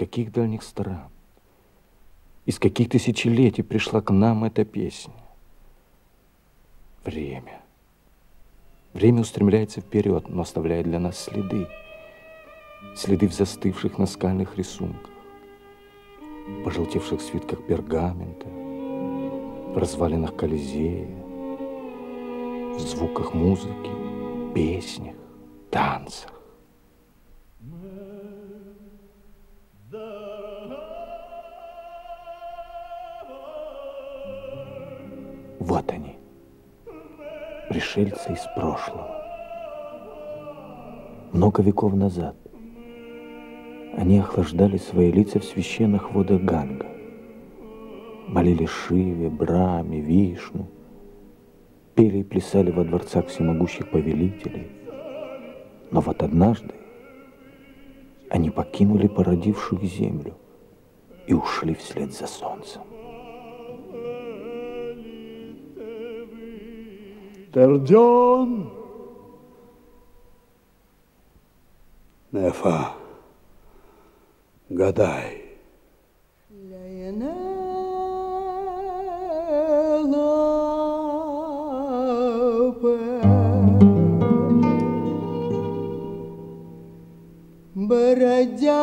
каких дальних стран? Из каких тысячелетий пришла к нам эта песня? Время. Время устремляется вперед, но оставляет для нас следы. Следы в застывших наскальных рисунках, пожелтевших свитках пергамента, в развалинах Колизея, в звуках музыки, песнях, танцах. Пришельцы из прошлого. Много веков назад они охлаждали свои лица в священных водах Ганга, молили Шиве, Браме, Вишну, пели и плясали во дворцах всемогущих повелителей. Но вот однажды они покинули породившую землю и ушли вслед за солнцем. Терден. Нефа, гадай. Бродяга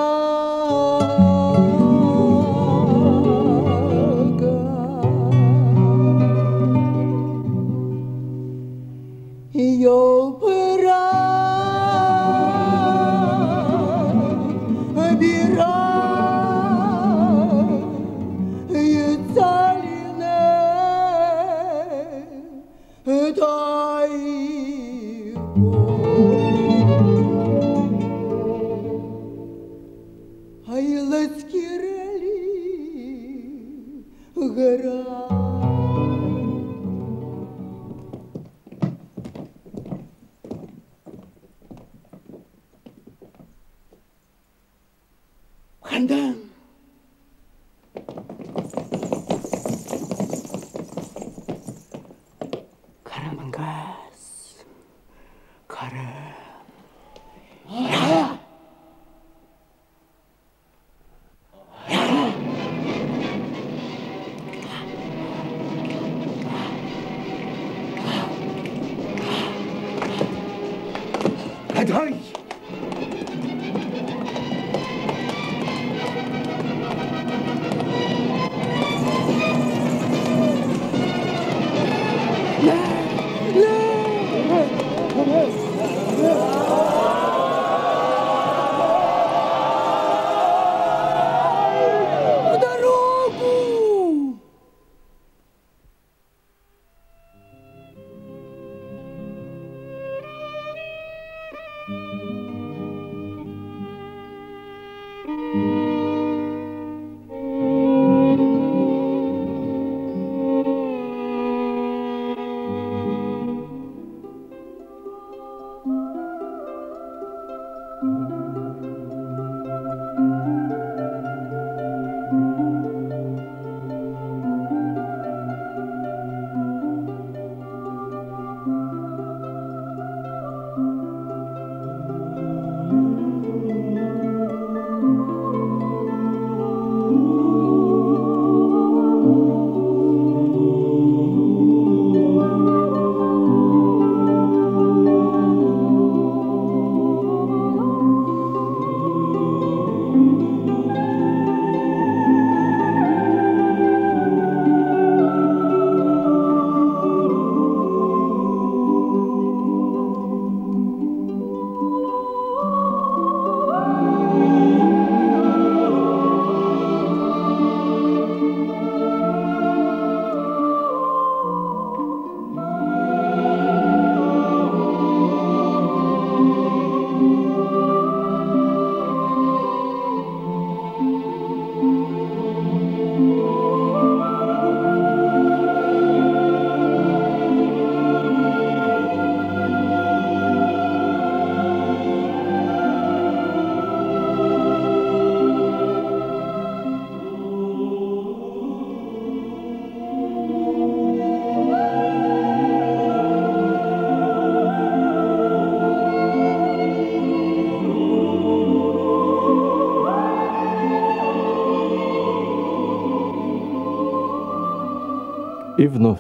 И вновь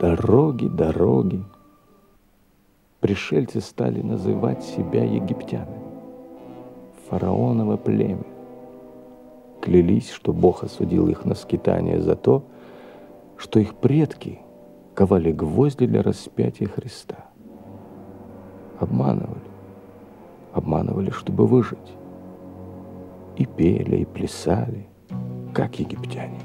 дороги, дороги. Пришельцы стали называть себя египтянами. Фараоново племя. Клялись, что Бог осудил их на скитание за то, что их предки ковали гвозди для распятия Христа. Обманывали. Обманывали, чтобы выжить. И пели, и плясали, как египтяне.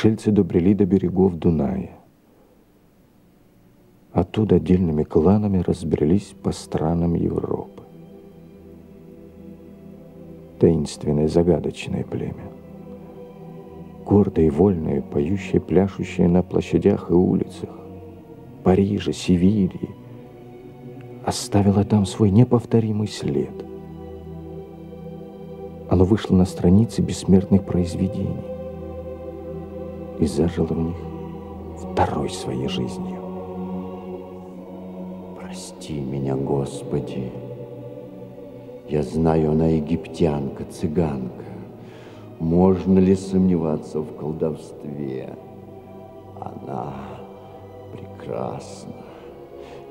Пришельцы добрели до берегов Дуная. Оттуда отдельными кланами разбрелись по странам Европы. Таинственное, загадочное племя. Гордое и вольное, поющее, пляшущее на площадях и улицах Парижа, Севильи, оставило там свой неповторимый след – оно вышло на страницы бессмертных произведений и зажило в них второй своей жизнью. Прости меня, Господи. Я знаю, она египтянка, цыганка. Можно ли сомневаться в колдовстве? Она прекрасна.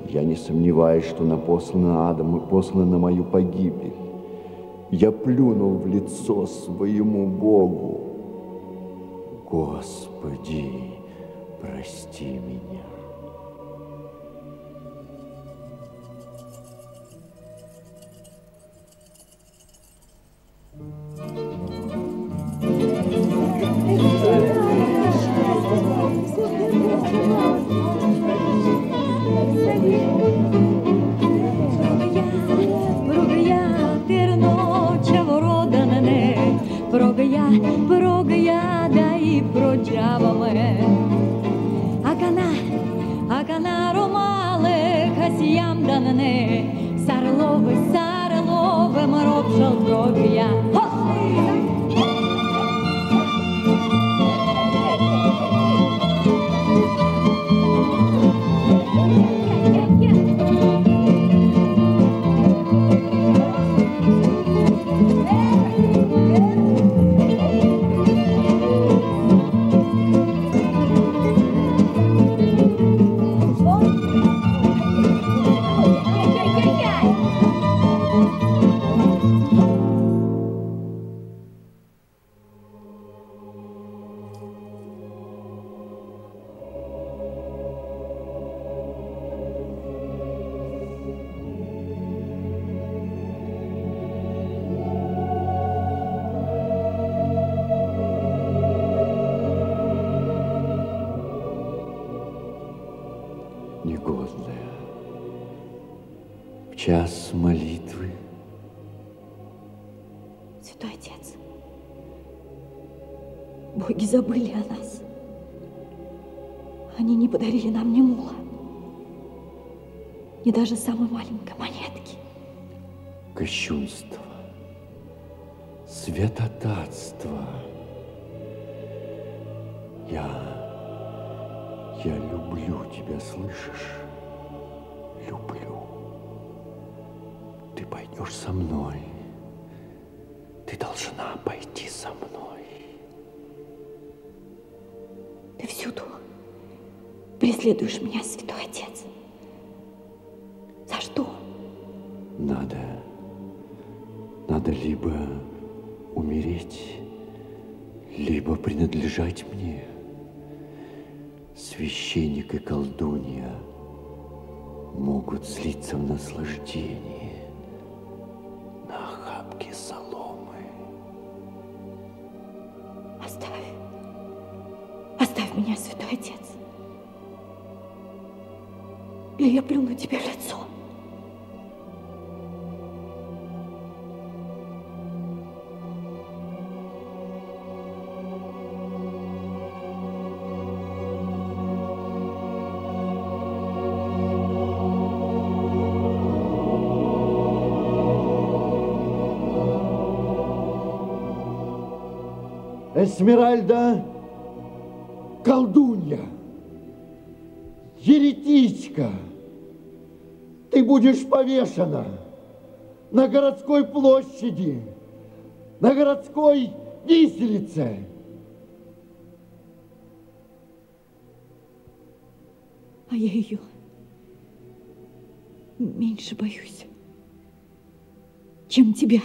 Я не сомневаюсь, что она послана Адаму и послана на мою погибель я плюнул в лицо своему Богу. Господи, прости меня. Ни даже самой маленькой монетки. Кощунство, святотатство. Я, я люблю тебя, слышишь? Люблю. Ты пойдешь со мной. Ты должна пойти со мной. Ты всюду преследуешь меня, святой отец. Что? Надо, надо либо умереть, либо принадлежать мне. Священник и колдунья могут слиться в наслаждении на охапке соломы. Оставь. Оставь меня, святой отец. Или я плюну тебе Эсмеральда колдунья, еретичка, ты будешь повешена на городской площади, на городской виселице. А я ее меньше боюсь, чем тебя.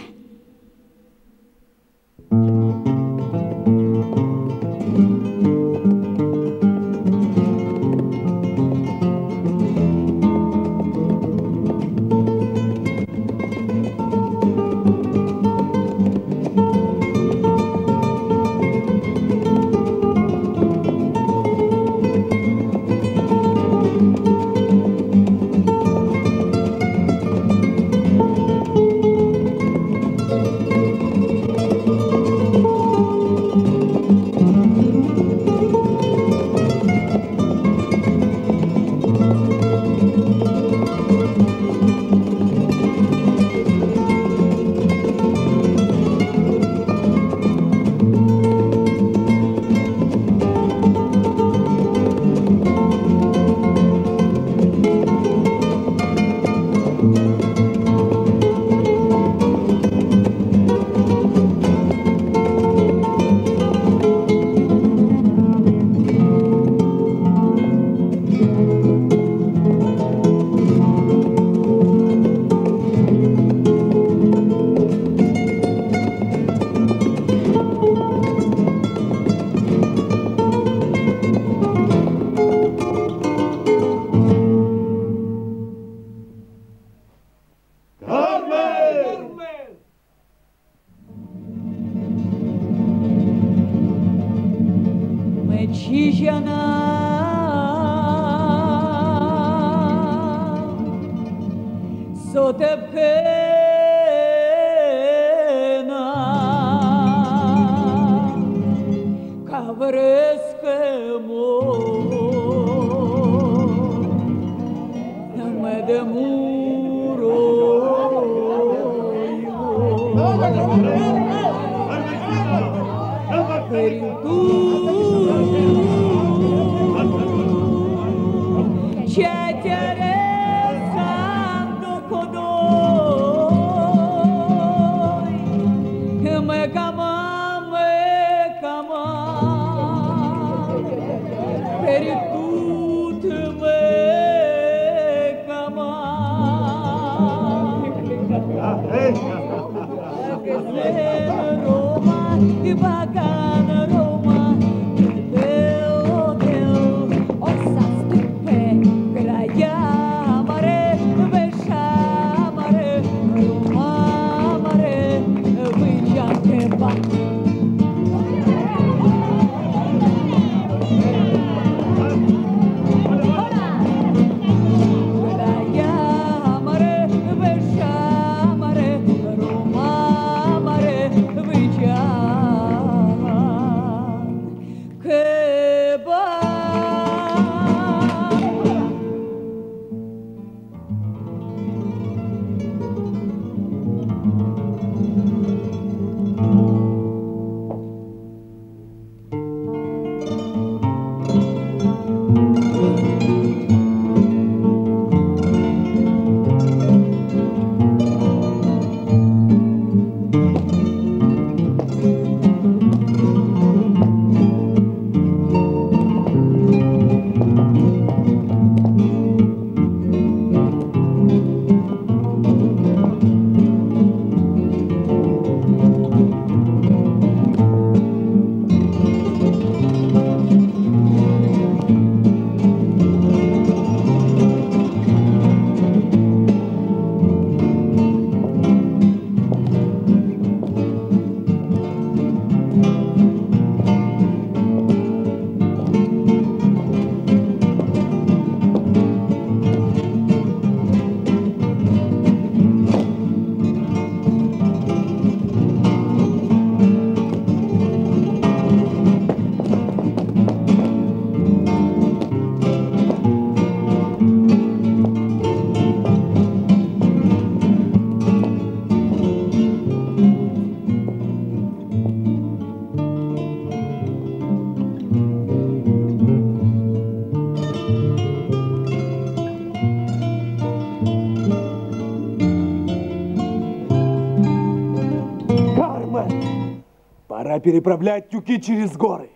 Переправлять тюки через горы.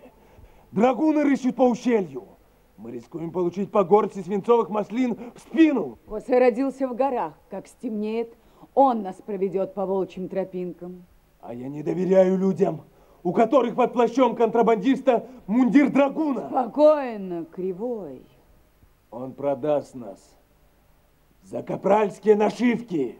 Драгуны рыщут по ущелью. Мы рискуем получить по горсти свинцовых маслин в спину. Хосе родился в горах. Как стемнеет, он нас проведет по волчьим тропинкам. А я не доверяю людям, у которых под плащом контрабандиста мундир драгуна. Спокойно, кривой. Он продаст нас за капральские нашивки.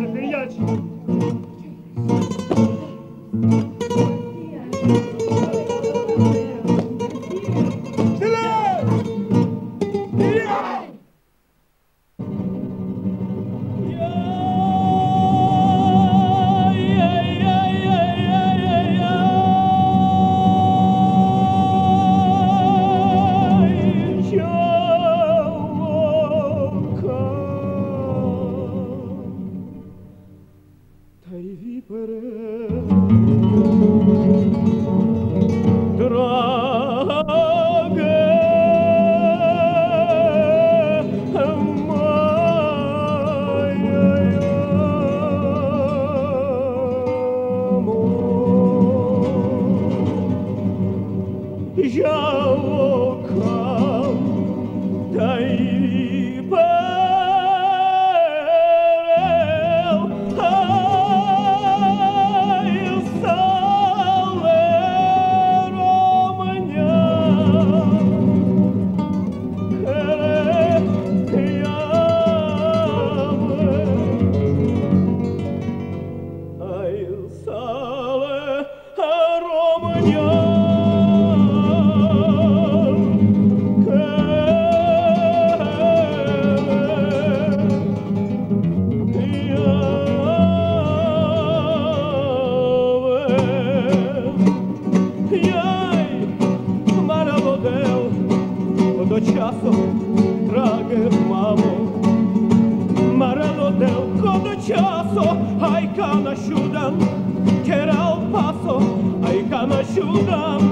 kau o kau. Dai lugar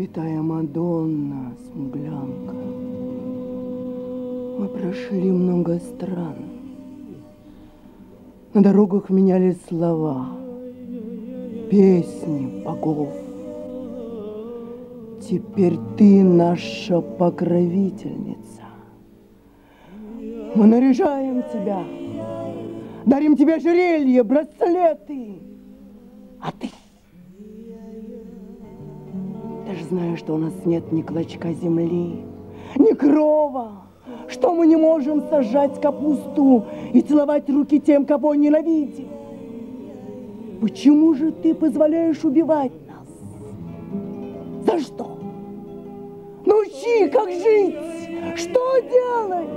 Святая Мадонна, смуглянка, мы прошли много стран. На дорогах меняли слова, песни богов. Теперь ты наша покровительница. Мы наряжаем тебя, дарим тебе ожерелье, браслеты. Знаешь, что у нас нет ни клочка земли, ни крова, что мы не можем сажать капусту и целовать руки тем, кого ненавидим. Почему же ты позволяешь убивать нас? За что? Научи, как жить, что делать?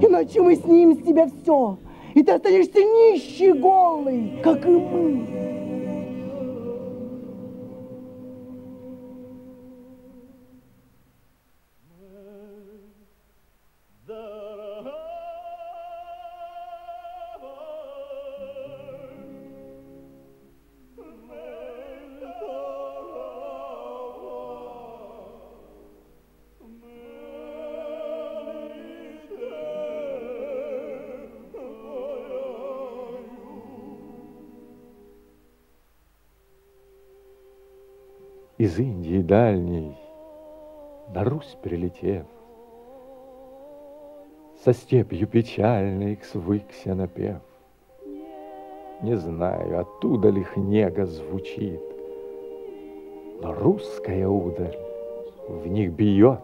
Иначе мы снимем с тебя все, и ты останешься нищий, голый, как и мы. Индии дальней, на Русь прилетев, Со степью печальной свыкся напев. Не знаю, оттуда ли хнега звучит, Но русская удаль в них бьет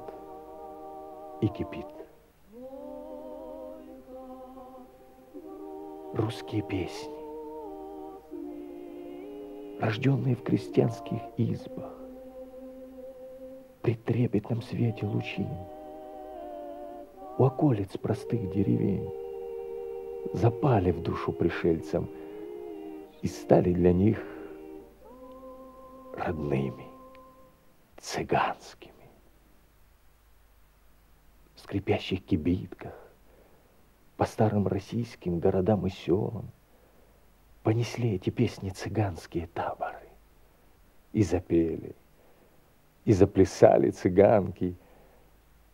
и кипит. Русские песни, рожденные в крестьянских избах, при трепетном свете лучин, у околиц простых деревень, запали в душу пришельцам и стали для них родными, цыганскими. В скрипящих кибитках, по старым российским городам и селам понесли эти песни цыганские таборы и запели – и заплясали цыганки,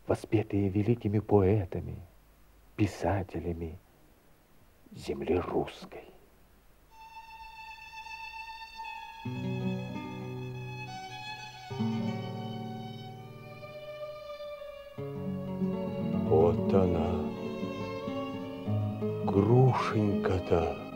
воспетые великими поэтами, писателями земли русской. Вот она, грушенька-то,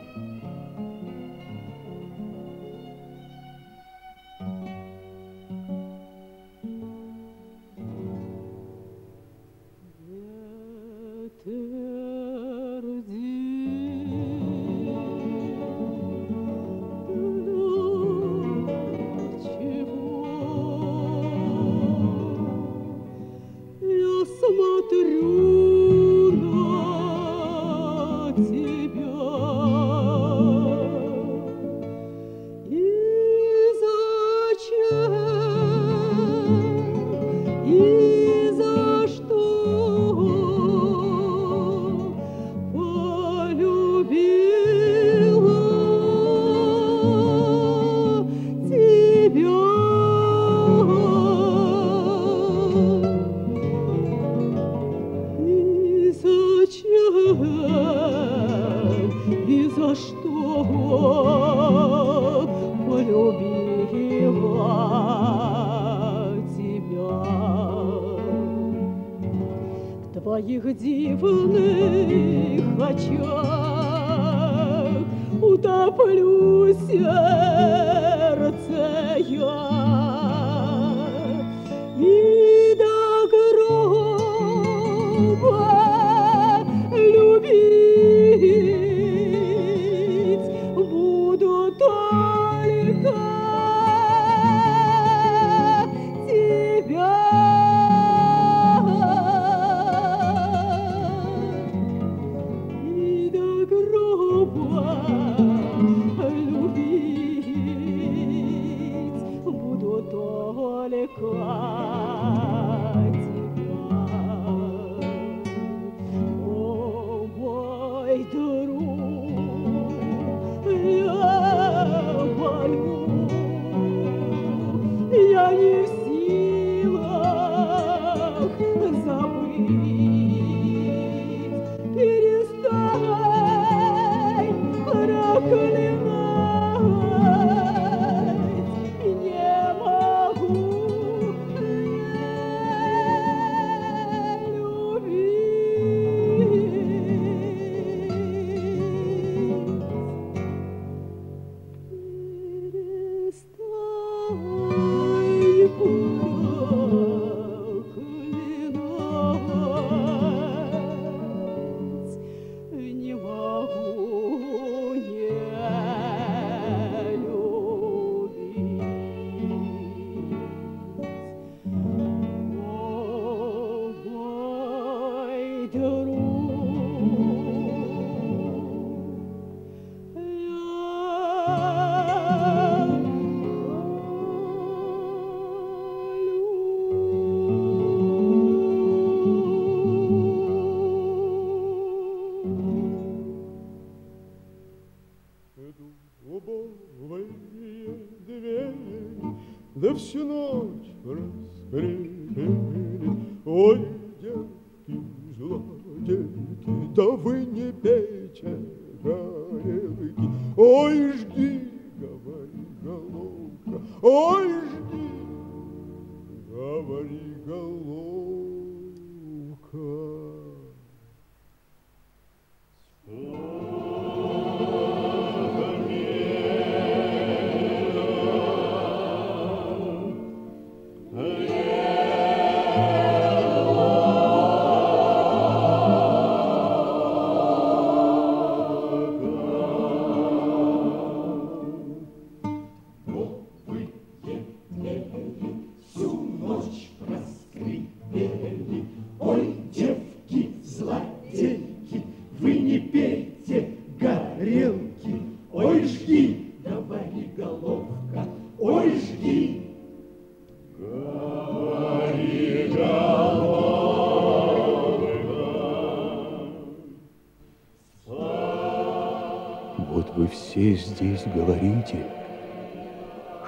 здесь говорите,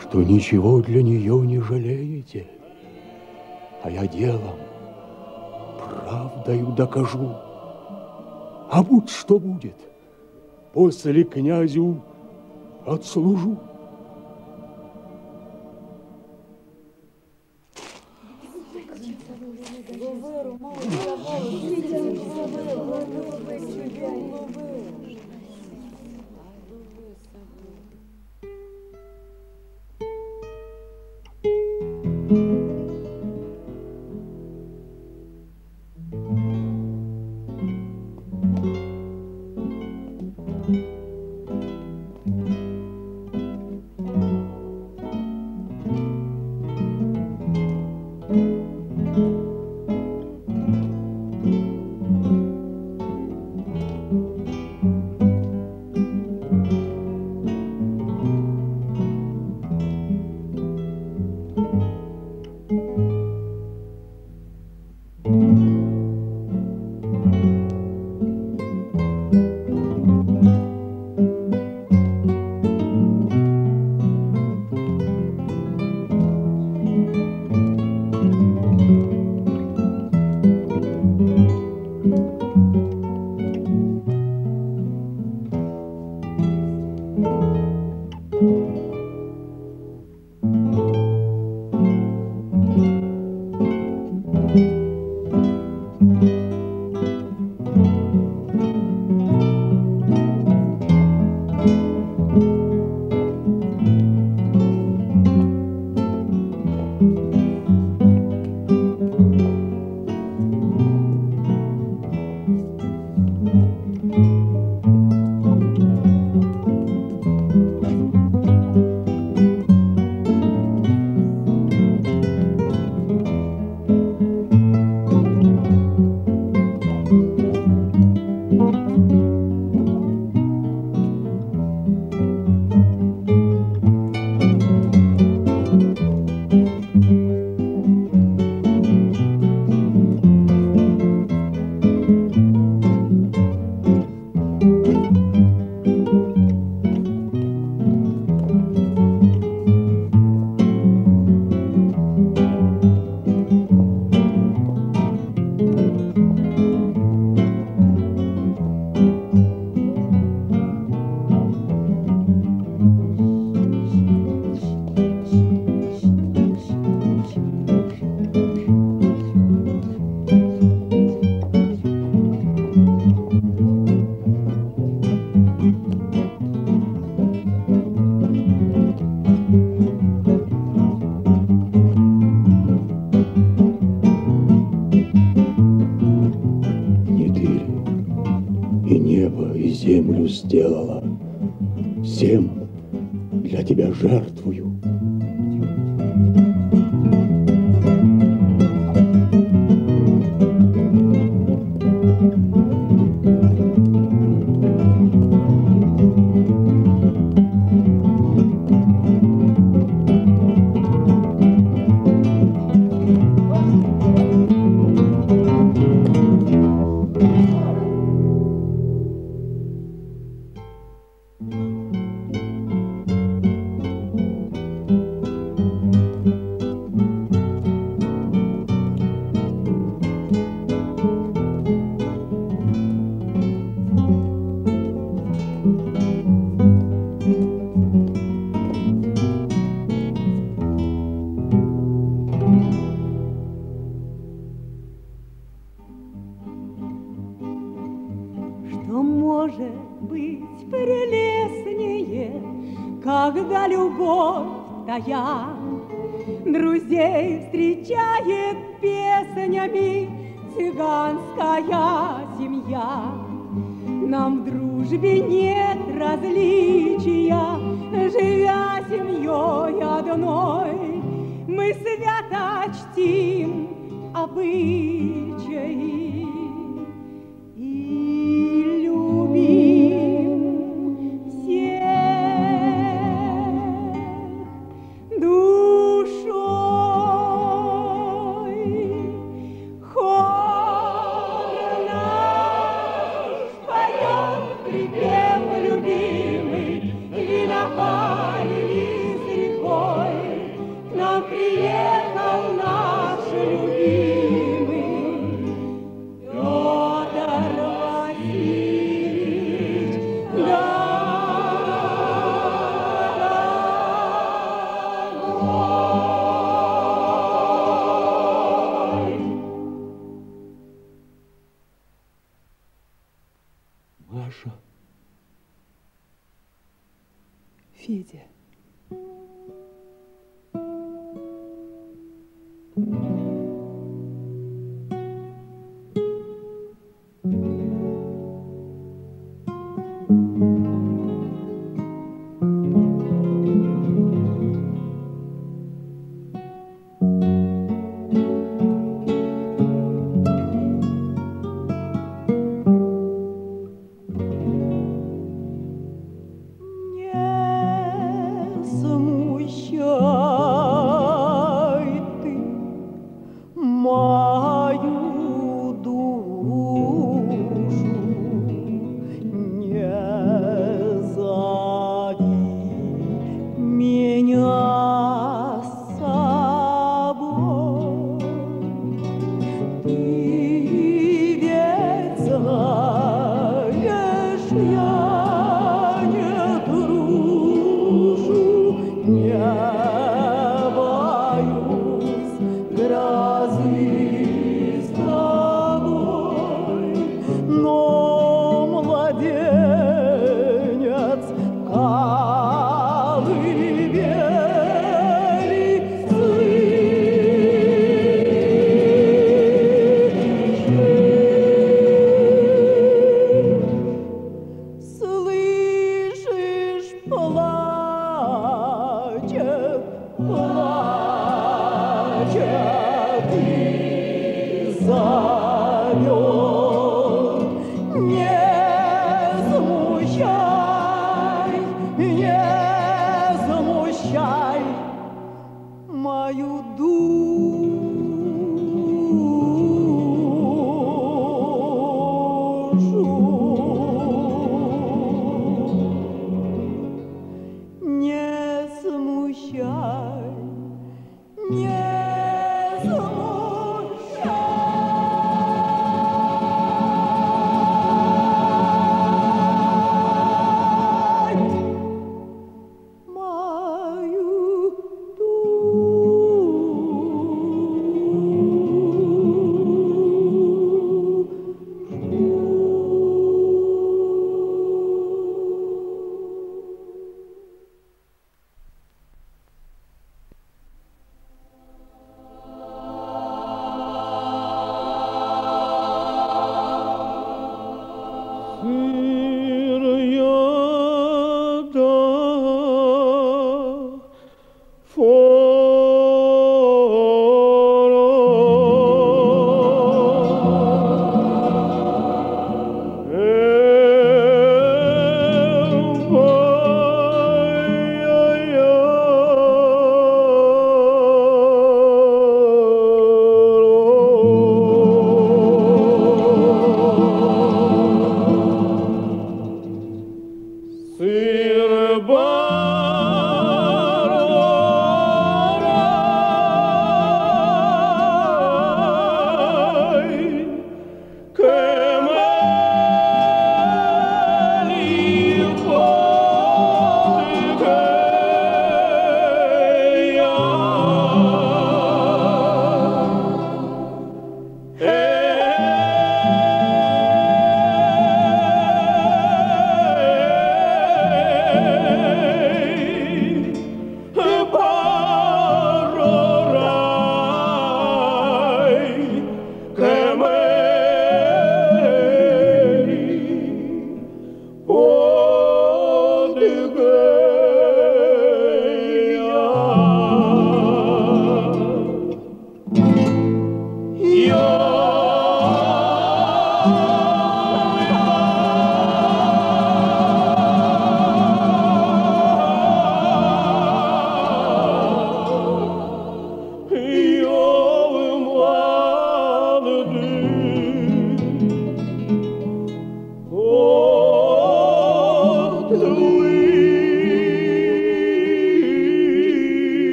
что ничего для нее не жалеете, а я делом, правдою докажу. А будь что будет, после князю отслужу.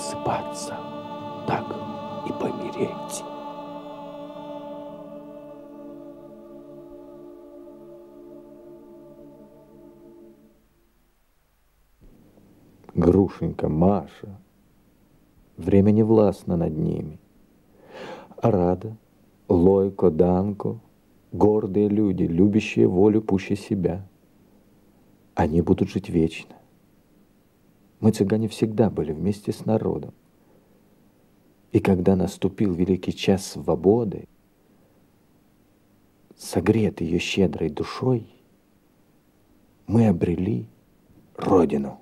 Просыпаться, так и помереть. Грушенька, Маша, время не властно над ними. Рада, Лойко, Данко, гордые люди, любящие волю пуще себя. Они будут жить вечно. Мы, цыгане, всегда были вместе с народом. И когда наступил великий час свободы, согрет ее щедрой душой, мы обрели Родину.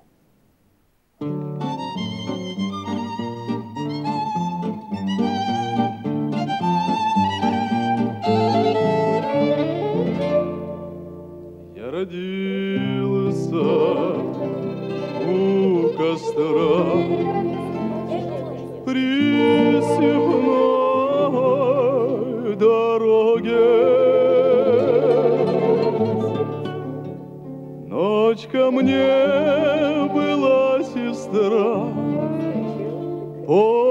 Я родился у костра при степной дороге. Ночь ко мне была сестра, полная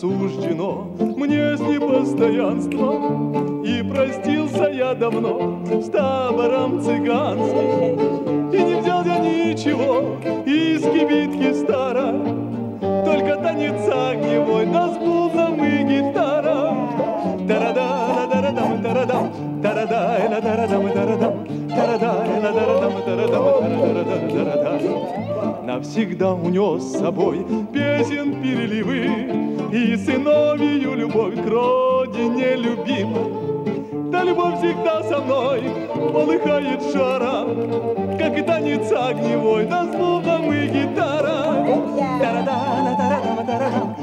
суждено мне с непостоянством И простился я давно с табором цыганским. И не взял я ничего из кибитки старой Только танец огневой, да с бубном и гитара Тарада, тарадам, тарадам, тарадай, на тарадам, тарадам, тарадай, на тарадам, тарадам, тарадам, тарадам. Навсегда унес с собой песен переливы И сыновью любовь к родине любимой. Да любовь всегда со мной полыхает шаром, Как и танец огневой, да с бубном и гитара. Тарада, тарадам,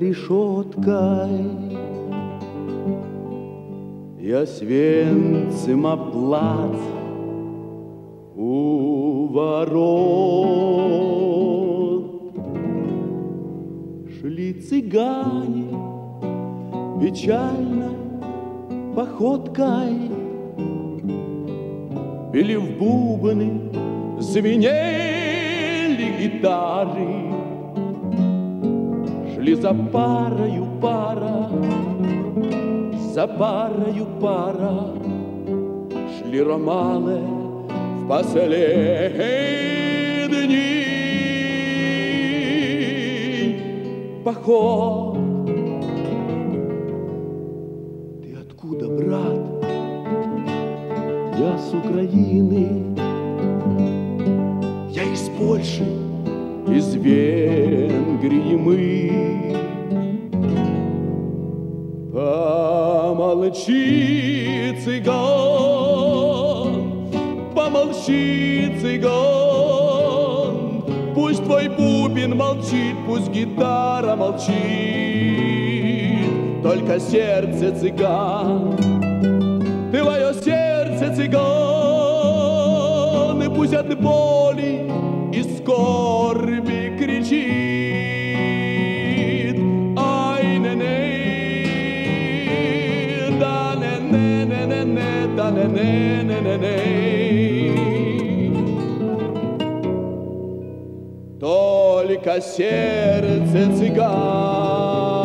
решеткой Я свенцем оплат у ворот. Шли цыгане печально походкой. Били в бубны, звенели гитары, Шли за парою пара, за парою пара, Шли ромалы в последний поход. Ты откуда, брат? Я с Украины, я из Польши, из Венгрии мы. Помолчи, цыган, помолчи, цыган, Пусть твой бубен молчит, пусть гитара молчит, Только сердце цыган, твое сердце цыган, И пусть от боли скорби кричит. Ай, не да не да не Только сердце цыган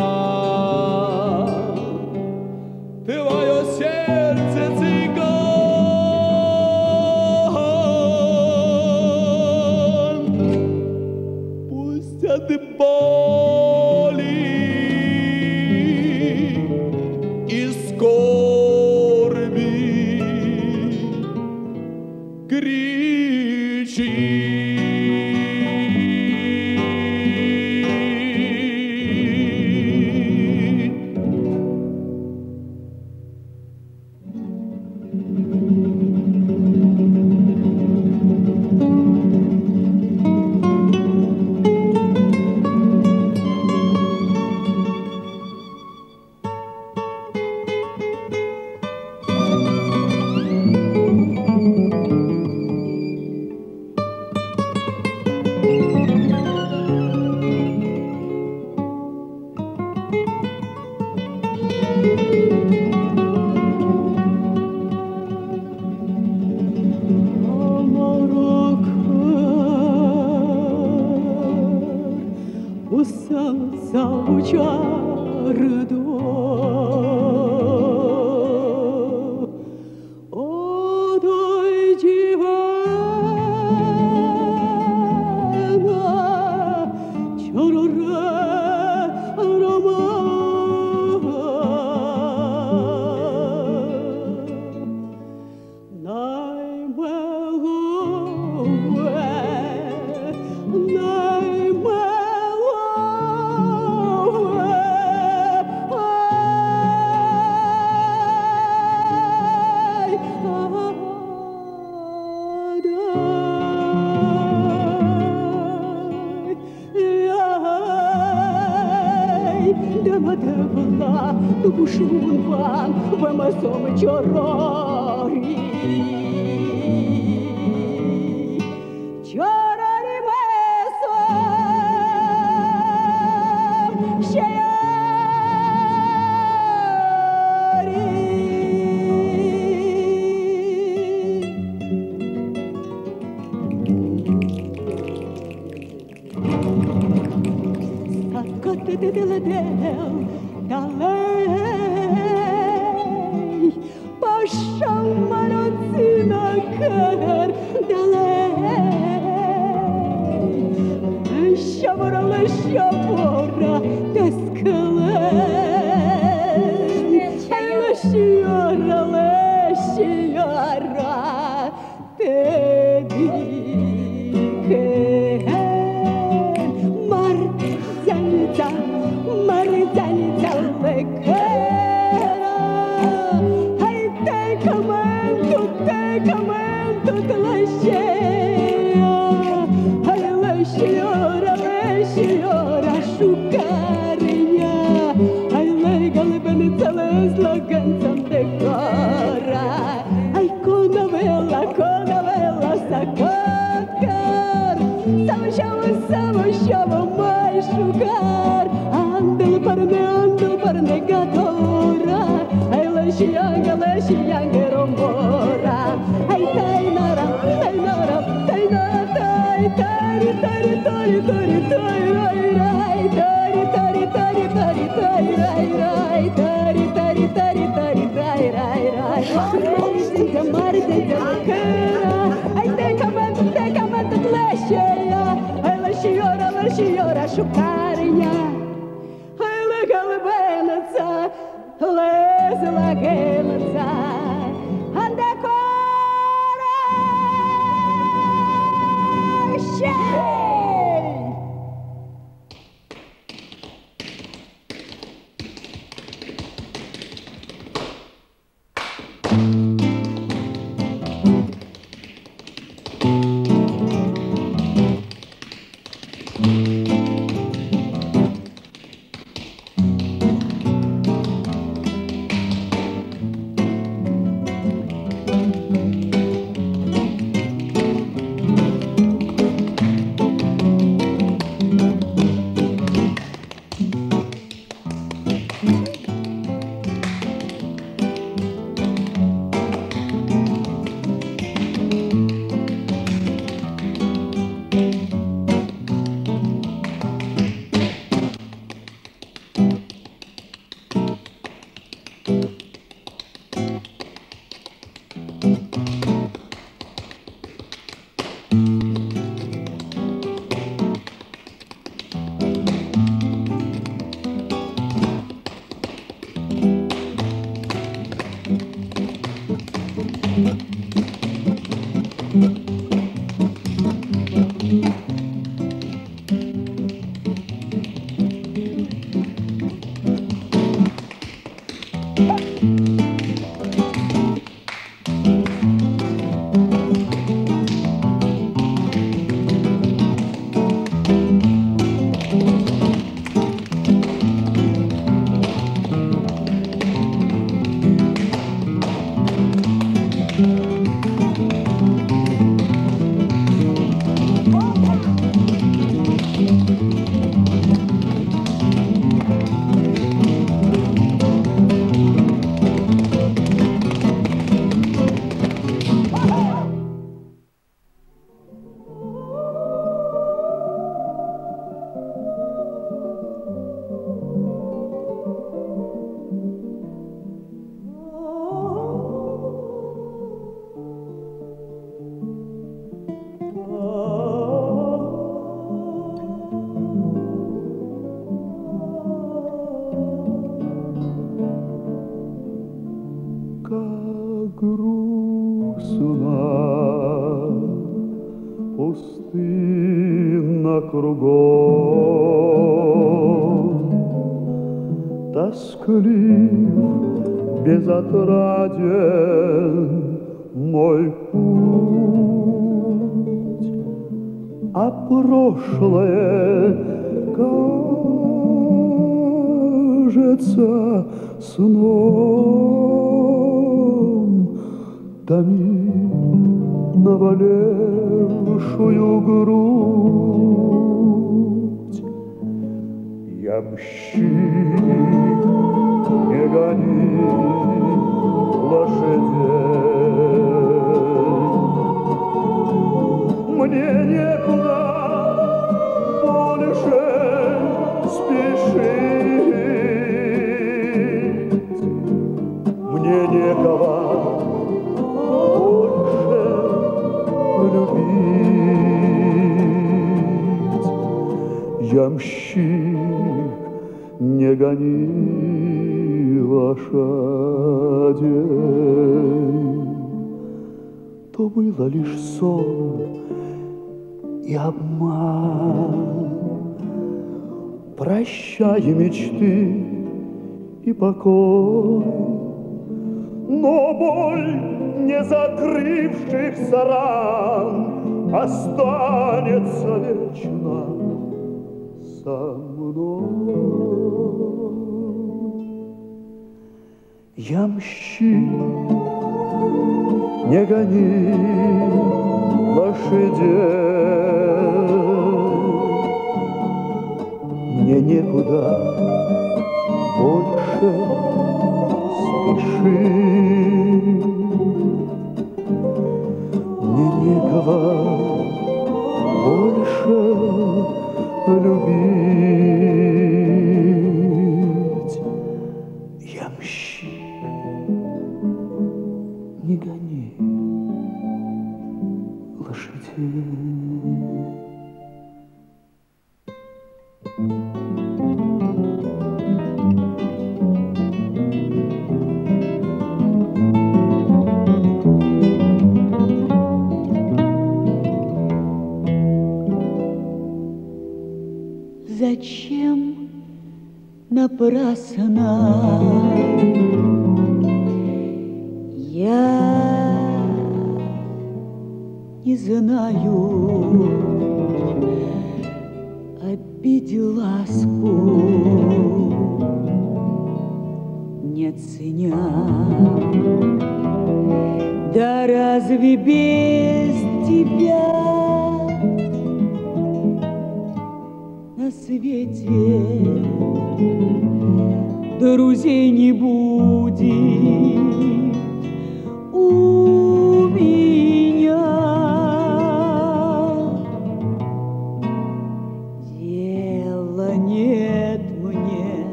прошлое гони лошадей. То было лишь сон и обман. Прощай мечты и покой, но боль не закрывшихся ран останется вечно со мной. Ямщик, не гони лошадей, мне некуда больше спешить, мне некого больше любить. Напрасно я не знаю обидел ласку не ценя. Да разве без тебя свете друзей не будет у меня. Дела нет мне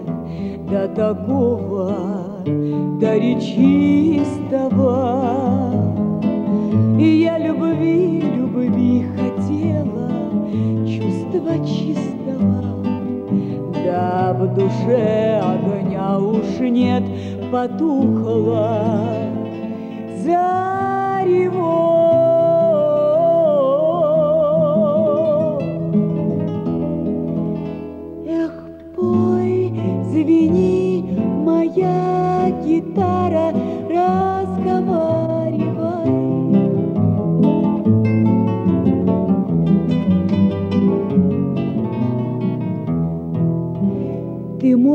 до такого, до речистого. И я любви, В душе огня уж нет, потухло зарево.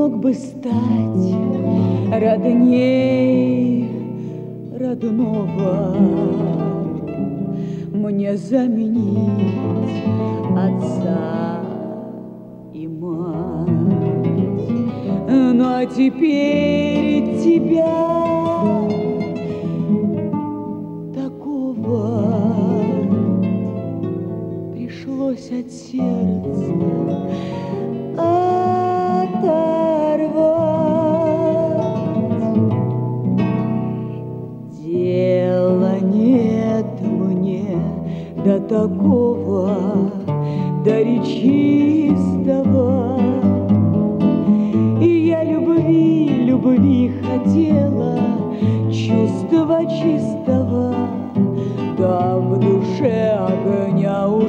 мог бы стать родней родного. Мне заменить отца и мать. Ну а теперь тебя такого пришлось от сердца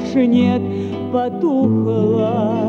больше нет, потухла.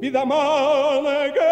Vida again.